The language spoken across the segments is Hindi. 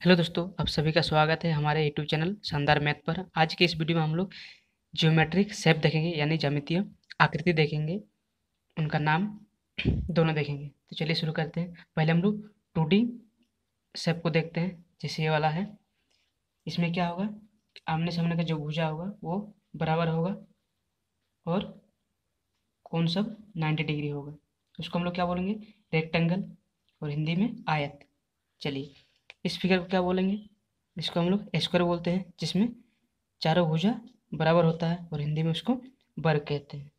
हेलो दोस्तों, आप सभी का स्वागत है हमारे यूट्यूब चैनल शानदार मैथ पर। आज के इस वीडियो में हम लोग ज्योमेट्रिक शेप देखेंगे, यानी ज्यामितीय आकृति देखेंगे। उनका नाम दोनों देखेंगे। तो चलिए शुरू करते हैं। पहले हम लोग टू डी शेप को देखते हैं, जैसे ये वाला है। इसमें क्या होगा आमने सामने का जो भुजा होगा, वो बराबर होगा और कौन सब नाइन्टी डिग्री होगा। उसको हम लोग क्या बोलेंगे? रेक्टेंगल और हिंदी में आयत। चलिए। इस फिगर को क्या बोलेंगे? इसको हम लोग स्क्वायर बोलते हैं, जिसमें चारों भुजा बराबर होता है और हिंदी में उसको वर्ग कहते हैं।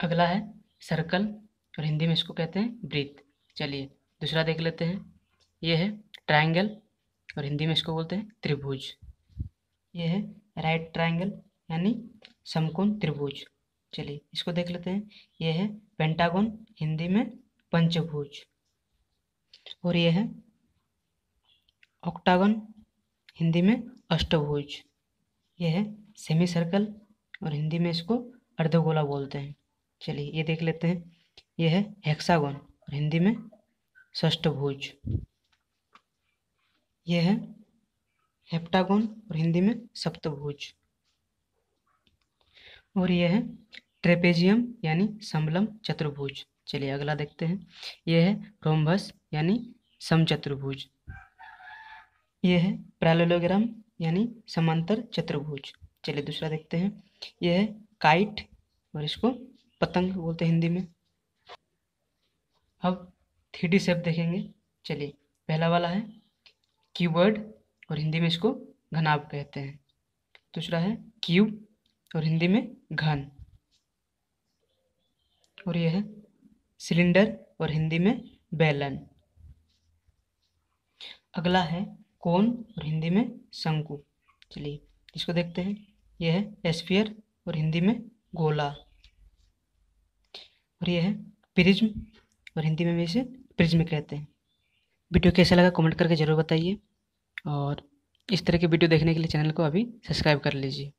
अगला है सर्कल और हिंदी में इसको कहते हैं वृत्त चलिए, दूसरा देख लेते हैं। ये है ट्रायंगल और हिंदी में इसको बोलते हैं त्रिभुज। ये है राइट ट्रायंगल यानी समकोण त्रिभुज। चलिए, इसको देख लेते हैं। ये है पेंटागोन हिंदी में पंचभुज। और ये है ऑक्टागन हिंदी में अष्टभुज। ये है सेमी सर्कल और हिंदी में इसको अर्धगोला बोलते हैं। चलिए ये देख लेते हैं। ये है हेक्सागन और हिंदी में षष्टभुज। ये है हेप्टागन और हिंदी में सप्तभुज। और यह है ट्रेपेजियम यानी समलम चतुर्भुज। चलिए अगला देखते हैं। यह है रोमभस यानी समचतुर्भुज। यह है पैरेललोग्राम यानी समांतर चतुर्भुज। चलिए दूसरा देखते हैं। यह है काइट और इसको पतंग बोलते हैं हिंदी में। अब थ्री डी शेप देखेंगे। चलिए, पहला वाला है कीवर्ड और हिंदी में इसको घनाभ कहते हैं। दूसरा है क्यूब और हिंदी में घन। और यह है सिलेंडर और हिंदी में बेलन। अगला है कोन और हिंदी में शंकु। चलिए, इसको देखते हैं। यह है एस्फियर और हिंदी में गोला। और यह है प्रिज्म और हिंदी में इसे प्रिज्म कहते हैं। वीडियो कैसा लगा कमेंट करके ज़रूर बताइए और इस तरह के वीडियो देखने के लिए चैनल को अभी सब्सक्राइब कर लीजिए।